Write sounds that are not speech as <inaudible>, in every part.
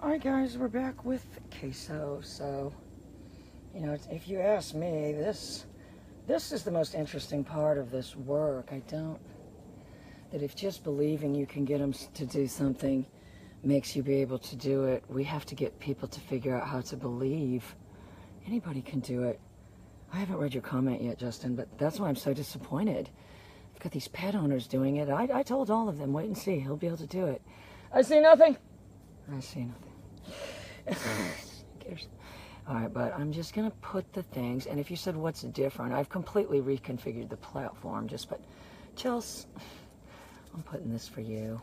All right, guys, we're back with queso. So, you know, if you ask me, this this is the most interesting part of this work. I don't that if just believing you can get them to do something makes you be able to do it, we have to get people to figure out how to believe. Anybody can do it. I haven't read your comment yet, Justin, but that's why I'm so disappointed. I've got these pet owners doing it. I, I told all of them, wait and see. He'll be able to do it. I see nothing. I see nothing. All right, but I'm just going to put the things, and if you said what's different, I've completely reconfigured the platform just, but Chels, I'm putting this for you.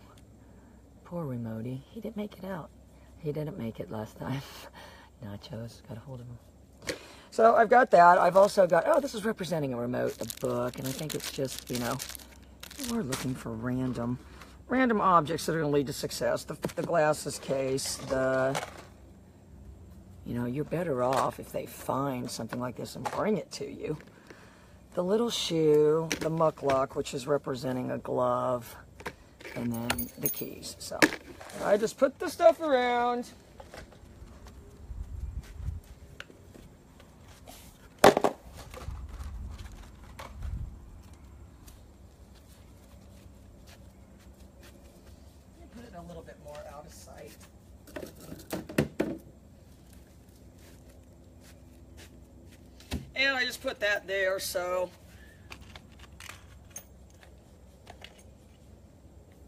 Poor Remoty. He didn't make it out. He didn't make it last time. <laughs> Nachos, got a hold of him. So I've got that. I've also got, oh, this is representing a remote, a book, and I think it's just, you know, we're looking for random, random objects that are to lead to success. The, the glasses case, the, you know, you're better off if they find something like this and bring it to you. The little shoe, the muckluck, which is representing a glove, and then the keys. So I just put the stuff around. And I just put that there so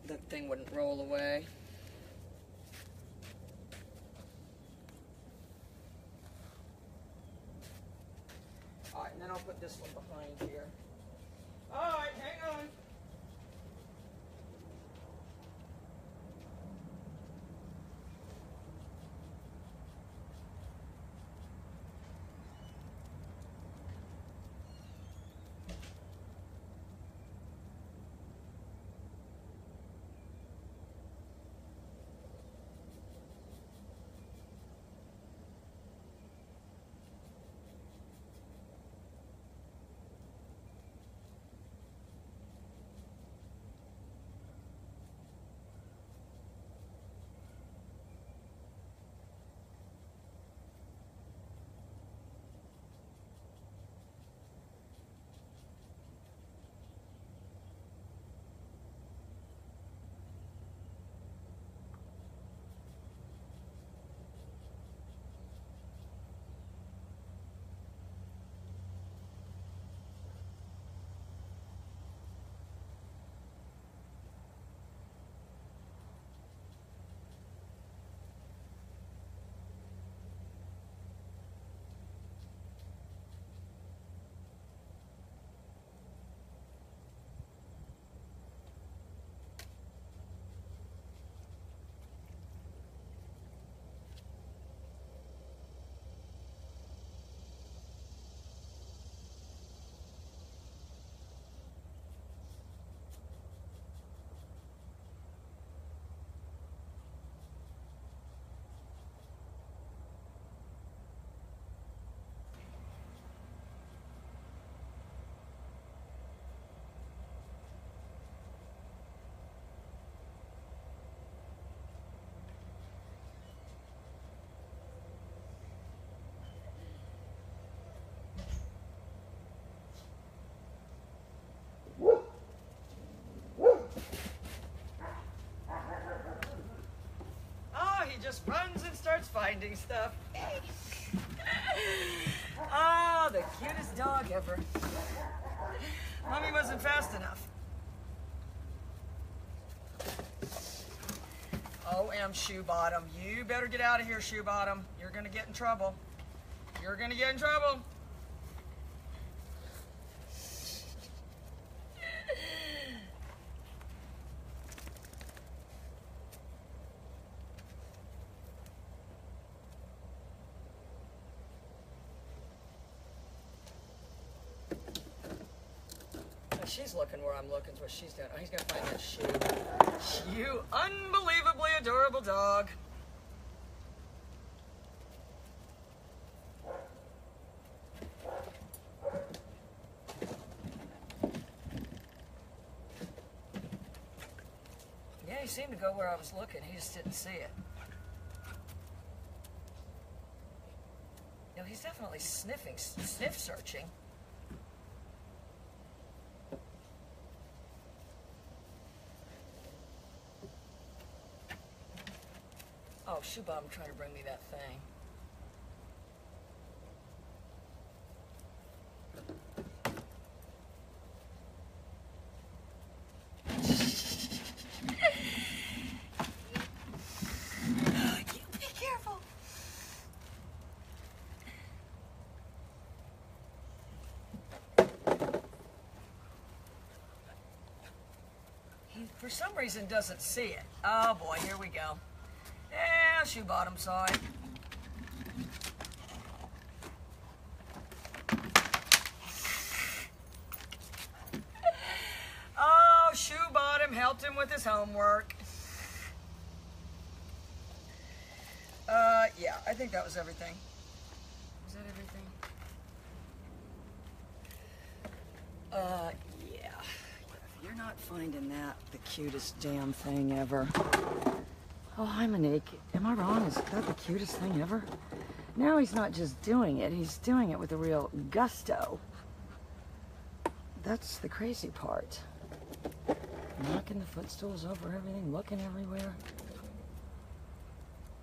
that thing wouldn't roll away. Just runs and starts finding stuff. oh, the cutest dog ever. Mommy wasn't fast enough. Oh, M. Shoe Bottom. You better get out of here, Shoe Bottom. You're going to get in trouble. You're going to get in trouble. she's looking where I'm looking is what she's doing. Oh, he's gonna find that shoe. You unbelievably adorable dog. Yeah, he seemed to go where I was looking. He just didn't see it. No, he's definitely sniffing, sniff searching. Oh, shoe bottom trying to bring me that thing. Be careful. He, for some reason, doesn't see it. Oh boy, here we go. Shoe bottom side. Oh, shoe bottom helped him with his homework. Uh, yeah, I think that was everything. Was that everything? Uh, yeah. You're not finding that the cutest damn thing ever. Oh, hi, Monique. Am I wrong? Is that the cutest thing ever? Now he's not just doing it, he's doing it with a real gusto. That's the crazy part. Knocking the footstools over everything, looking everywhere.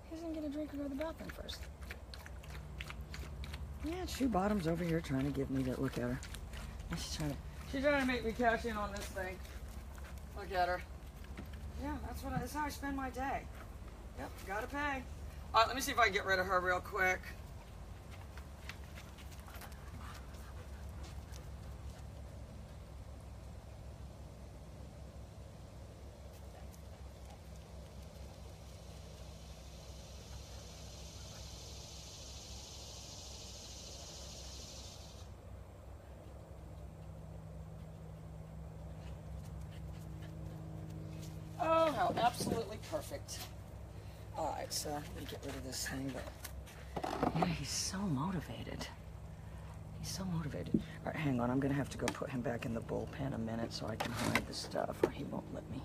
He doesn't get a drink or go to the bathroom first. Yeah, shoe bottom's over here trying to give me that. Look at her. She's trying to. She's trying to make me cash in on this thing. Look at her. Yeah, that's what. I, that's how I spend my day. Yep, gotta pay. All right, let me see if I can get rid of her real quick. Oh, how absolutely perfect. All right, so let me get rid of this thing, but yeah, he's so motivated. He's so motivated. All right, hang on. I'm gonna have to go put him back in the bullpen a minute so I can hide the stuff, or he won't let me.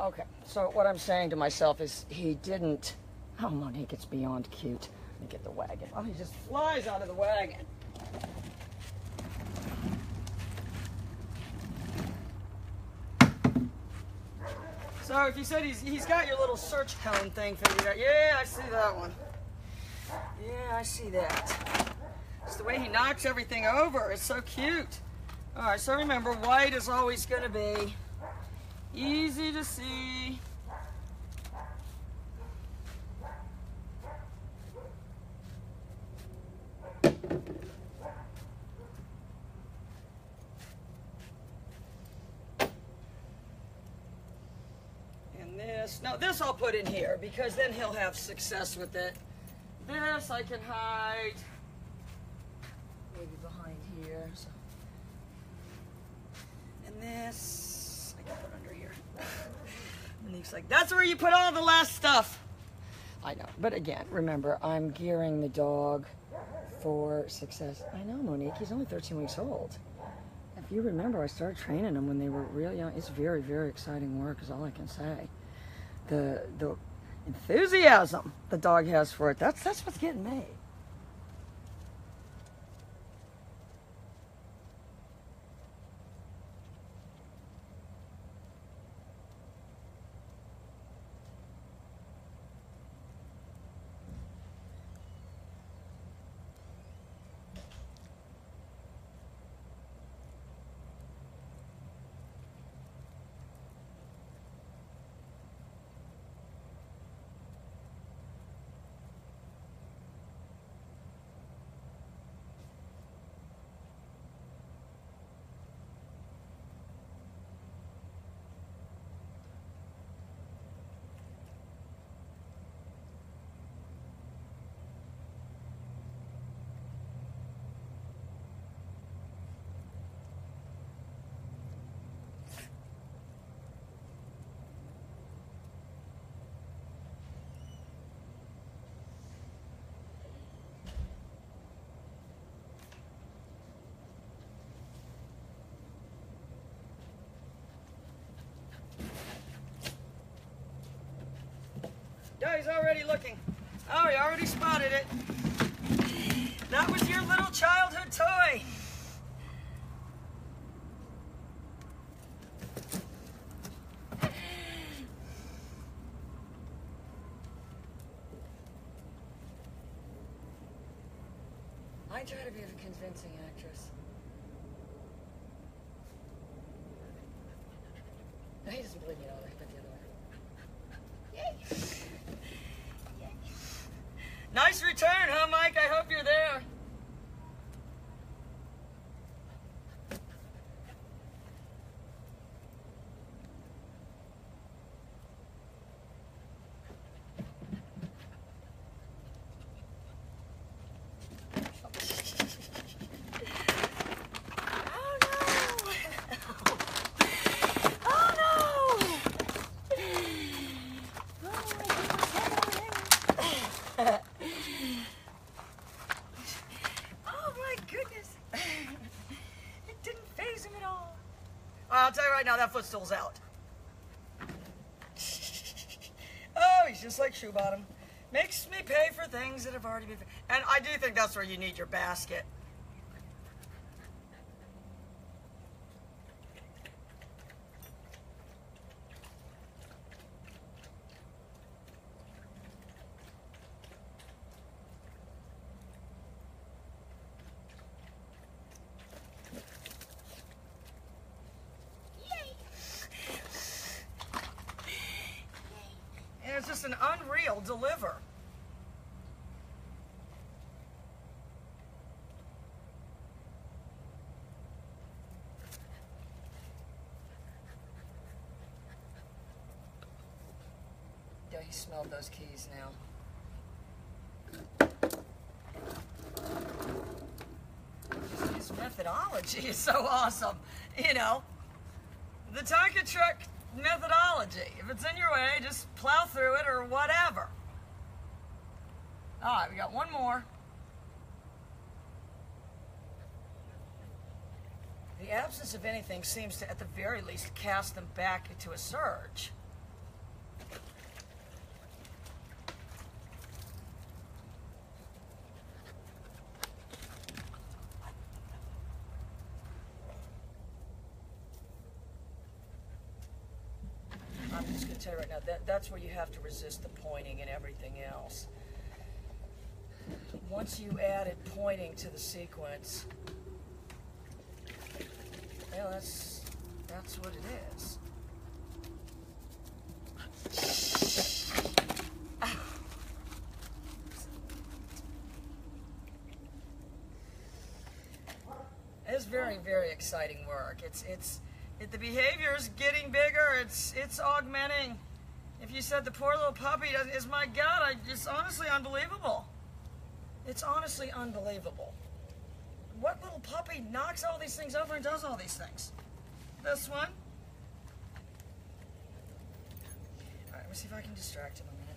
Okay, so what I'm saying to myself is he didn't. Oh, Monique, it's beyond cute. Let me get the wagon. Oh, he just flies out of the wagon. So if you said he's he's got your little search cone thing figured out, yeah, I see that one. Yeah, I see that. It's the way he knocks everything over. It's so cute. All right, so remember, white is always going to be easy to see. And this, now this I'll put in here because then he'll have success with it. This I can hide maybe behind here. So. And this I can put under here. And he's like, that's where you put all the last stuff. I know, but again, remember, I'm gearing the dog for success. I know, Monique, he's only 13 weeks old. If you remember, I started training them when they were real young. It's very, very exciting work, is all I can say. The the enthusiasm the dog has for it, that's that's what's getting me. already looking. Oh, he already spotted it. That was your little childhood toy. I try to be a convincing actress. No, he doesn't believe me at all. But the other way. Yay! Yay! Nice return, huh, Mike? I hope you're there. Oh no! Oh no! Oh my goodness! It didn't phase him at all. I'll tell you right now, that footstool's out. <laughs> Oh, he's just like shoe bottom. Makes me pay for things that have already been. And I do think that's where you need your basket. And it's just an unreal deliver. Yeah, he smelled those keys now. His methodology is so awesome, you know. The Tonka truck methodology. If it's in your way, just plow through it or whatever. All right, we got one more. The absence of anything seems to, at the very least, cast them back into a surge. I'm just going to tell you right now that that's where you have to resist the pointing and everything else. Once you added pointing to the sequence, well, that's that's what it is. <sighs> It's very, very exciting work. It's it's it, the behavior is getting bigger. It's it's augmenting. If you said the poor little puppy doesn't- is my God, I, it's honestly unbelievable. It's honestly unbelievable. What little puppy knocks all these things over and does all these things? This one. All right, let me see if I can distract him a minute.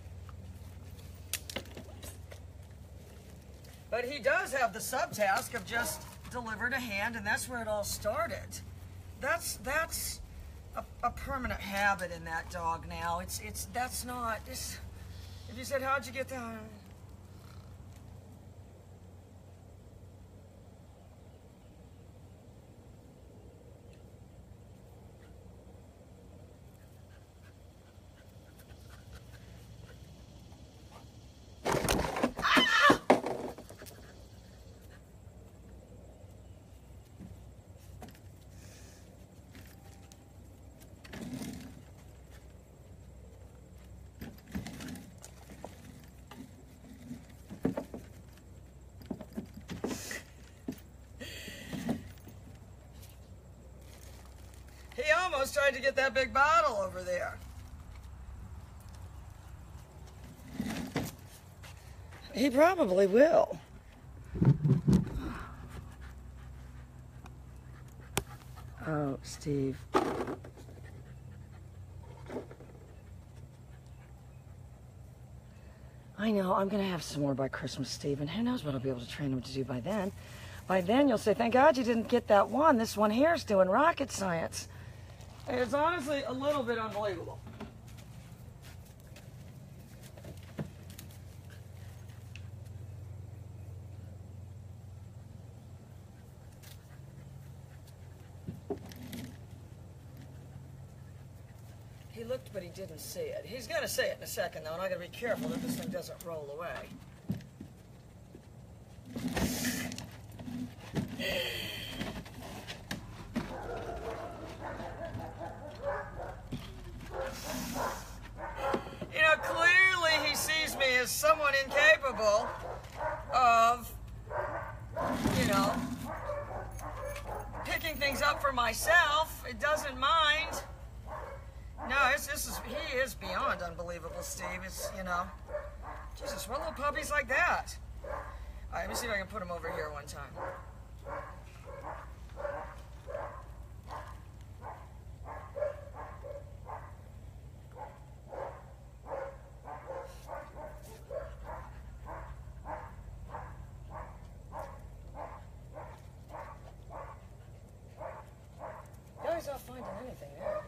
But he does have the subtask of just deliver a hand, and that's where it all started. That's that's a, a permanent habit in that dog now. It's it's that's not. It's, if you said, "How'd you get that?" Almost tried to get that big bottle over there. He probably will. Oh, Steve. I know, I'm going to have some more by Christmas, Steve, and who knows what I'll be able to train him to do by then. By then, you'll say, thank God you didn't get that one. This one here is doing rocket science. It's honestly a little bit unbelievable. He looked, but he didn't see it. He's going to say it in a second, though, and i got to be careful that this thing doesn't roll away. Myself. It doesn't mind. No, it's this is he is beyond unbelievable, Steve. It's you know, Jesus, what little puppies like that? All right, let me see if I can put him over here one time. No, he's not finding anything there.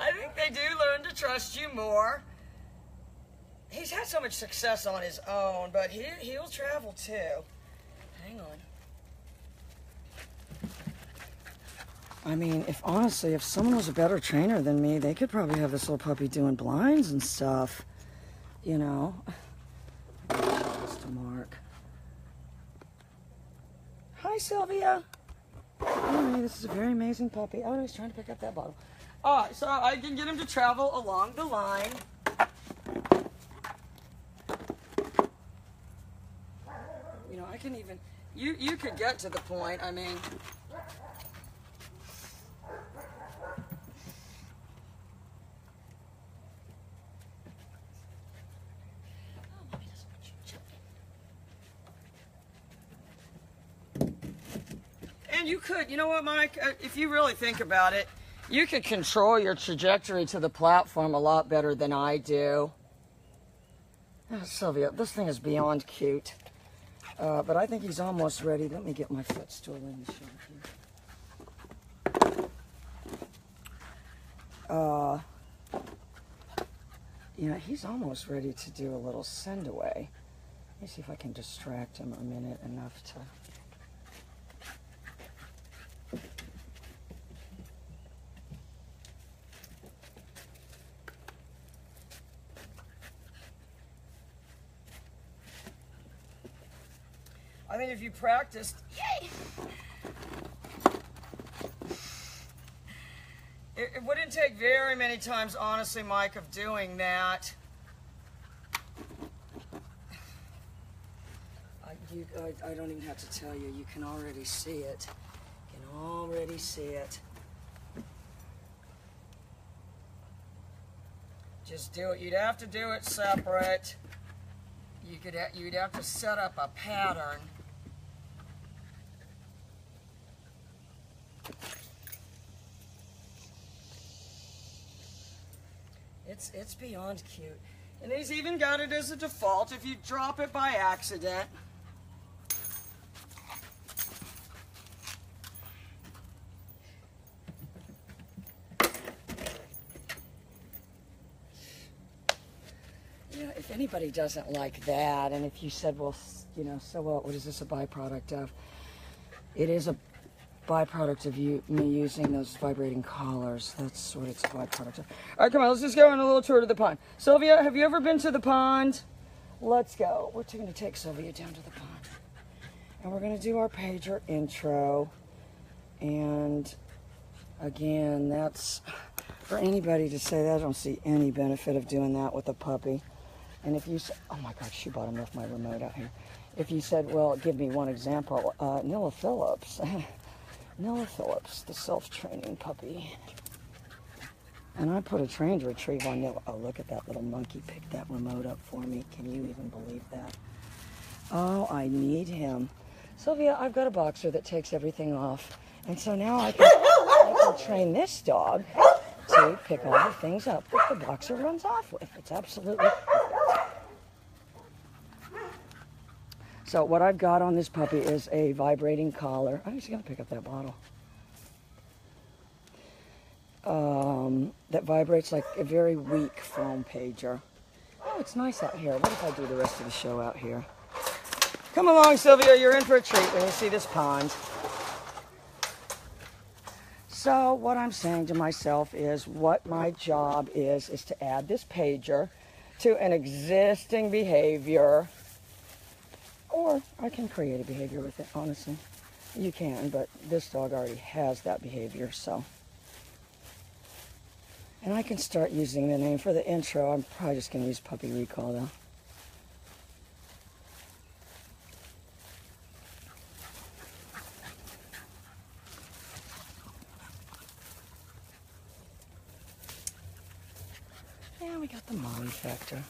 I think they do learn to trust you more. He's had so much success on his own, but he, he'll travel too. Hang on. I mean, if honestly, if someone was a better trainer than me, they could probably have this little puppy doing blinds and stuff. You know. Mr. Mark. Hi, Sylvia. Oh, anyway, this is a very amazing puppy. Oh, no, he's trying to pick up that bottle. All right, so I can get him to travel along the line. You know, I can even, you, you could get to the point, I mean. Oh. And you could, you know what, Mike? Uh, If you really think about it, you could control your trajectory to the platform a lot better than I do. Oh, Sylvia, this thing is beyond cute. Uh, but I think he's almost ready. Let me get my footstool in the shot here. Uh, yeah, he's almost ready to do a little send away. Let me see if I can distract him a minute enough to. I mean, if you practiced, yay! It, it wouldn't take very many times, honestly, Mike, of doing that. I, you, I, I don't even have to tell you. You can already see it. You can already see it. Just do it. You'd have to do it separate. You could. Ha- you'd have to set up a pattern. It's beyond cute. And he's even got it as a default if you drop it by accident. If anybody doesn't like that, and if you said, well, you know, so what? What is this a byproduct of? It is a byproduct of you me using those vibrating collars. That's what it's a byproduct of. All right, come on, let's just go on a little tour to the pond. Sylvia, have you ever been to the pond? Let's go. We're going to take Sylvia down to the pond. And we're going to do our pager intro. And again, that's for anybody to say that. I don't see any benefit of doing that with a puppy. And if you say, oh my God, shoe bottom left my remote out here. If you said, well, give me one example, uh, Nilla Phillips. <laughs> Nilla Phillips, the self training puppy. And I put a trained retrieve on there. Oh, look at that little monkey picked that remote up for me. Can you even believe that? Oh, I need him. Sylvia, I've got a boxer that takes everything off. And so now I can, I can train this dog to pick all the things up that the boxer runs off with. It's absolutely So what I've got on this puppy is a vibrating collar. I'm just going to pick up that bottle. Um, that vibrates like a very weak foam pager. Oh, it's nice out here. What if I do the rest of the show out here? Come along, Sylvia. You're in for a treat when you see this pond. So what I'm saying to myself is what my job is, is to add this pager to an existing behavior. Or I can create a behavior with it, honestly. You can, but this dog already has that behavior, so. And I can start using the name for the intro. I'm probably just going to use Puppy Recall, though. Yeah, we got the Molly factor.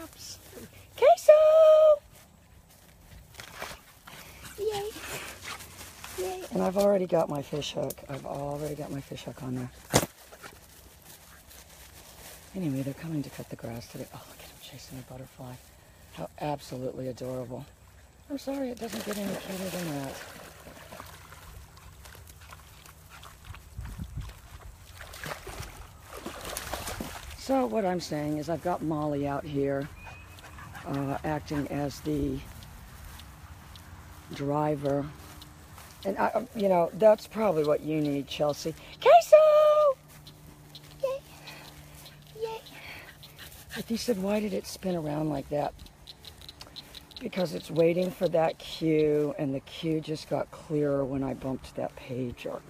Absolutely. Queso! Yay. Yay. And I've already got my fish hook. I've already got my fish hook on there. Anyway, they're coming to cut the grass today. Oh, look at him chasing a butterfly. How absolutely adorable. I'm sorry it doesn't get any cuter than that. So what I'm saying is I've got Molly out here uh, acting as the driver. And, I, um, you know, that's probably what you need, Chelsea. Queso! Yay! Yay! If you said, why did it spin around like that? Because it's waiting for that cue, and the cue just got clearer when I bumped that pager.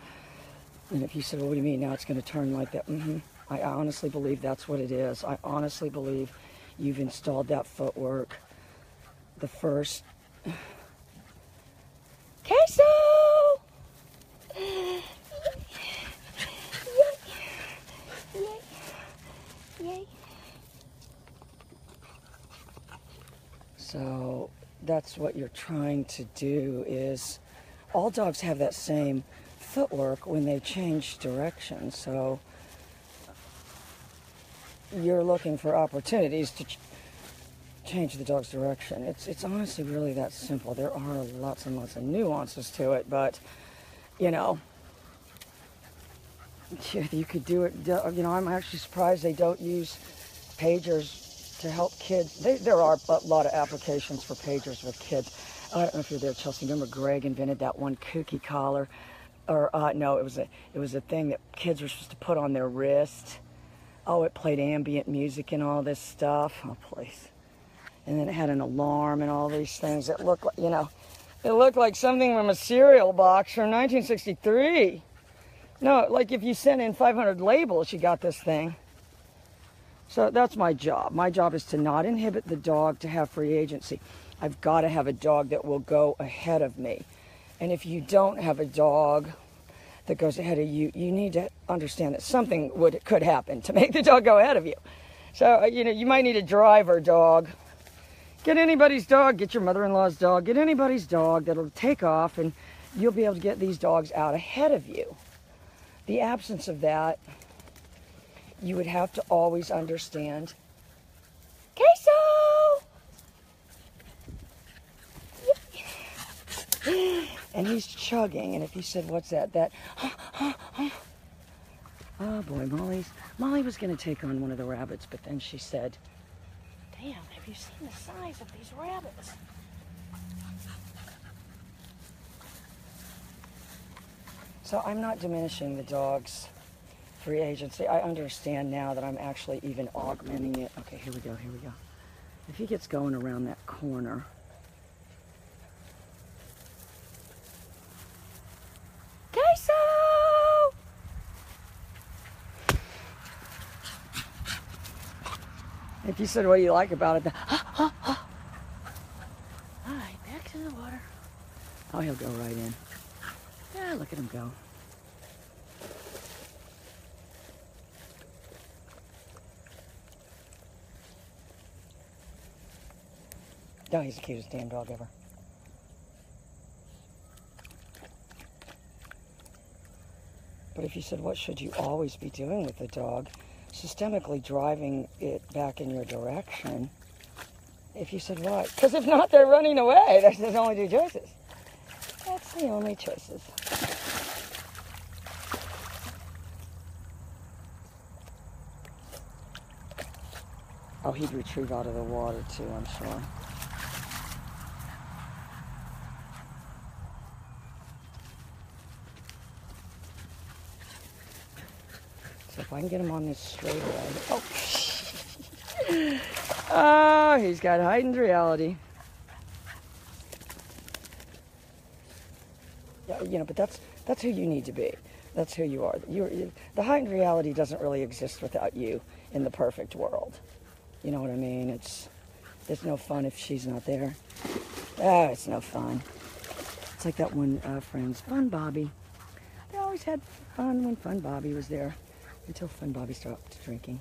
And if you said, well, what do you mean now it's going to turn like that? Mm-hmm. I honestly believe that's what it is. I honestly believe you've installed that footwork the first. Queso! So that's what you're trying to do is all dogs have that same footwork when they change direction. So you're looking for opportunities to change the dog's direction. It's it's honestly really that simple. There are lots and lots of nuances to it, but you know, <laughs> you could do it. You know, I'm actually surprised they don't use pagers to help kids. They, there are a lot of applications for pagers with kids. I don't know if you're there, Chelsea. Remember Greg invented that one kooky collar, or uh, no, it was a it was a thing that kids were supposed to put on their wrist oh, it played ambient music and all this stuff. Oh, please. And then it had an alarm and all these things. It looked like, you know, it looked like something from a cereal box from 1963. No, like if you sent in 500 labels, you got this thing. So that's my job. My job is to not inhibit the dog to have free agency. I've got to have a dog that will go ahead of me. And if you don't have a dog that goes ahead of you, you need to understand that something would could happen to make the dog go ahead of you. So uh, you know you might need a driver dog. Get anybody's dog. Get your mother-in-law's dog. Get anybody's dog that'll take off, and you'll be able to get these dogs out ahead of you. The absence of that, you would have to always understand. Queso. and he's chugging. And if he said, "What's that?" That. Oh <gasps> boy, Molly's Molly was going to take on one of the rabbits, but then she said, "Damn, have you seen the size of these rabbits?" So I'm not diminishing the dog's free agency. I understand now that I'm actually even augmenting it. Okay, here we go. Here we go. If he gets going around that corner. Queso! If you said, what you like about it? then. ah, ah, ah. All right, back to the water. Oh, he'll go right in. Yeah, look at him go. No, he's the cutest damn dog ever. But if you said, what should you always be doing with a dog? Systemically driving it back in your direction. If you said, what? Because if not, they're running away. There's, <laughs> there's only two choices. That's the only choices. Oh, he'd retrieve out of the water too, I'm sure. I can get him on this straightaway. Oh, <laughs> oh he's got heightened reality. Yeah, you know, but that's that's who you need to be. That's who you are. You're, you, the heightened reality doesn't really exist without you in the perfect world. You know what I mean? It's it's no fun if she's not there. Ah, it's no fun. It's like that one uh, friends, Fun Bobby. They always had fun when Fun Bobby was there until Fun Bobby stopped drinking.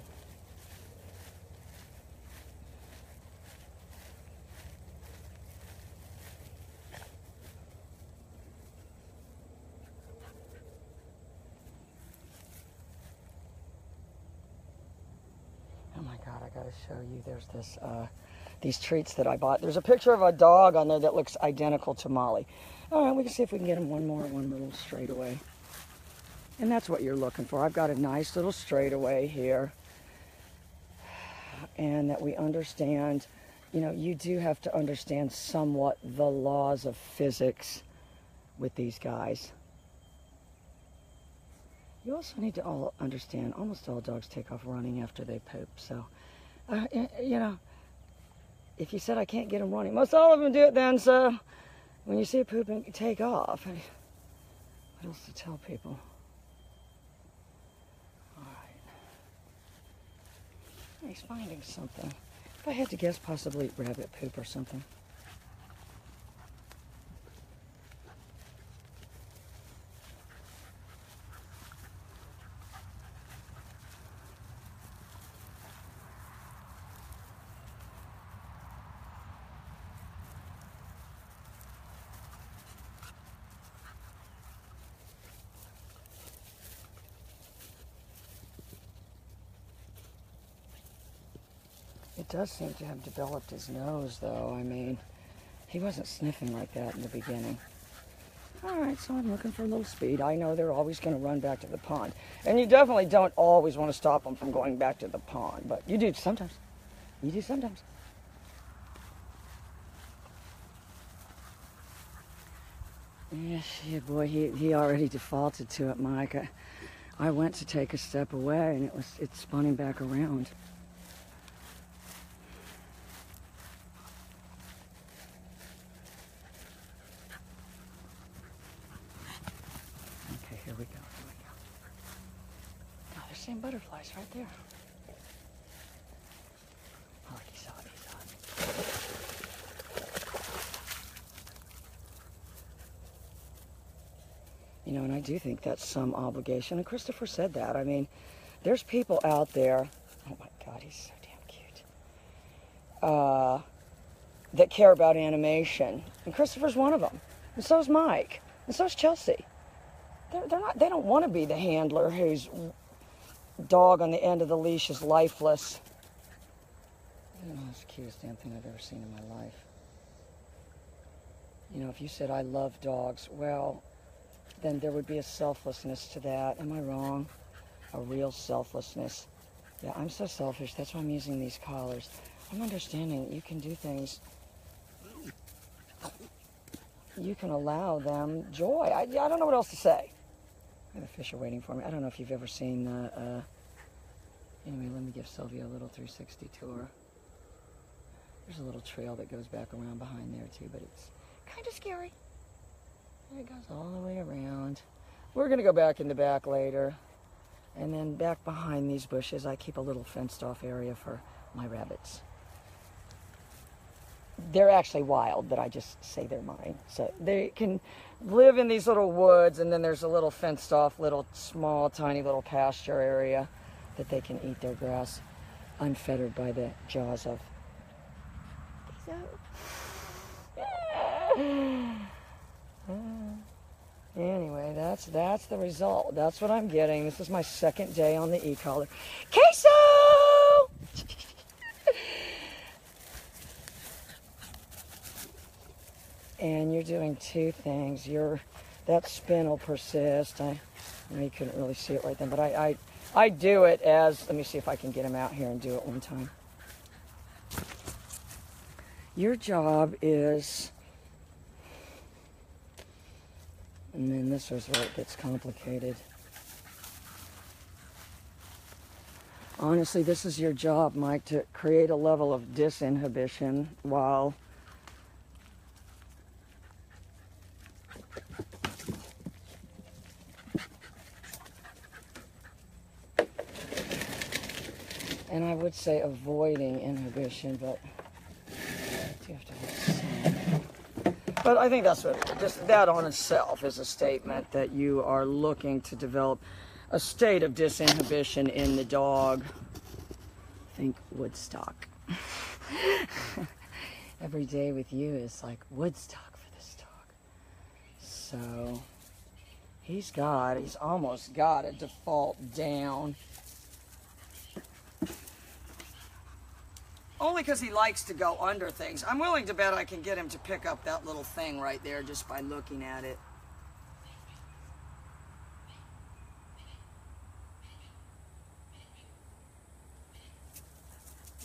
Oh my God, I gotta show you. There's this, uh, these treats that I bought. There's a picture of a dog on there that looks identical to Molly. All right, we can see if we can get him one more, one little straightaway. And that's what you're looking for. I've got a nice little straightaway here. And that we understand, you know, you do have to understand somewhat the laws of physics with these guys. You also need to all understand almost all dogs take off running after they poop. So, uh, you know, if you said I can't get them running, most all of them do it then. So, when you see a pooping, take off. What else to tell people? He's finding something. If I had to guess, possibly rabbit poop or something. Does seem to have developed his nose, though. I mean, he wasn't sniffing like that in the beginning. All right, so I'm looking for a little speed. I know they're always going to run back to the pond. And you definitely don't always want to stop them from going back to the pond, but you do sometimes. You do sometimes. Yeah, boy, he, he already defaulted to it, Mike. I, I went to take a step away, and it was it spun him back around. same butterflies right there. Oh, he saw it, he saw it. You know, and I do think that's some obligation. And Christopher said that. I mean, there's people out there. Oh my God, he's so damn cute. Uh, that care about animation. And Christopher's one of them. And so's Mike. And so's Chelsea. They're, they're not, they don't want to be the handler whose dog on the end of the leash is lifeless. Oh, it's the cutest damn thing I've ever seen in my life. You know, if you said, I love dogs, well, then there would be a selflessness to that. Am I wrong? A real selflessness. Yeah, I'm so selfish. That's why I'm using these collars. I'm understanding you can do things. You can allow them joy. I, I don't know what else to say. The fish are waiting for me. I don't know if you've ever seen the, uh, anyway, let me give Sylvia a little 360 tour. There's a little trail that goes back around behind there too, but it's kind of scary. It goes all the way around. We're going to go back in the back later. And then back behind these bushes, I keep a little fenced off area for my rabbits they're actually wild, but I just say they're mine. So they can live in these little woods, and then there's a little fenced off, little small, tiny little pasture area that they can eat their grass unfettered by the jaws of Anyway, that's that's the result. That's what I'm getting. This is my second day on the e-collar. Queso! and you're doing two things. You're that spin will persist. I, I know you couldn't really see it right then, but I, I I do it as let me see if I can get him out here and do it one time. Your job is and then this is where it gets complicated. Honestly, this is your job, Mike, to create a level of disinhibition while and I would say avoiding inhibition, but you have to. But I think that's what just that on itself is a statement that you are looking to develop a state of disinhibition in the dog. Think Woodstock. <laughs> Every day with you is like Woodstock for this dog. So he's got, he's almost got a default down. Only because he likes to go under things. I'm willing to bet I can get him to pick up that little thing right there just by looking at it.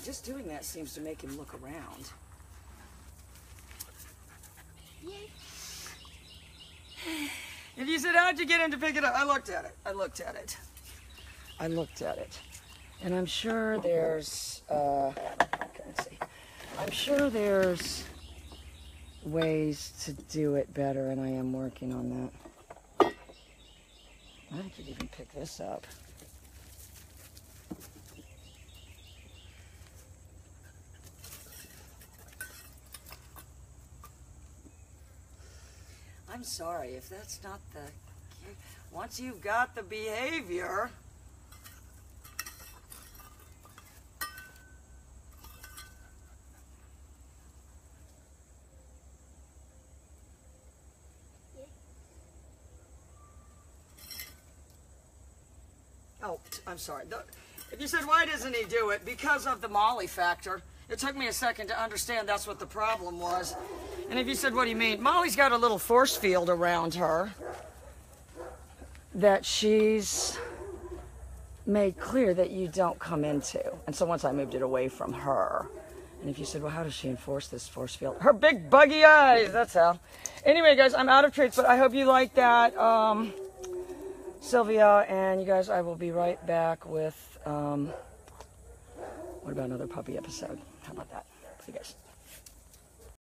Just doing that seems to make him look around. If you said, how'd you get him to pick it up? I looked at it. I looked at it. I looked at it. And I'm sure there's, uh. I'm sure there's ways to do it better, and I am working on that. I could even pick this up. I'm sorry if that's not the. Once you've got the behavior. Oh, I'm sorry. The, if you said, why doesn't he do it? Because of the Molly factor. It took me a second to understand that's what the problem was. And if you said, what do you mean? Molly's got a little force field around her that she's made clear that you don't come into. And so once I moved it away from her, and if you said, well, how does she enforce this force field? Her big buggy eyes, that's how. Anyway, guys, I'm out of treats, but I hope you like that. Um, Sylvia, and you guys, I will be right back with, um, what about another puppy episode? How about that? See you guys.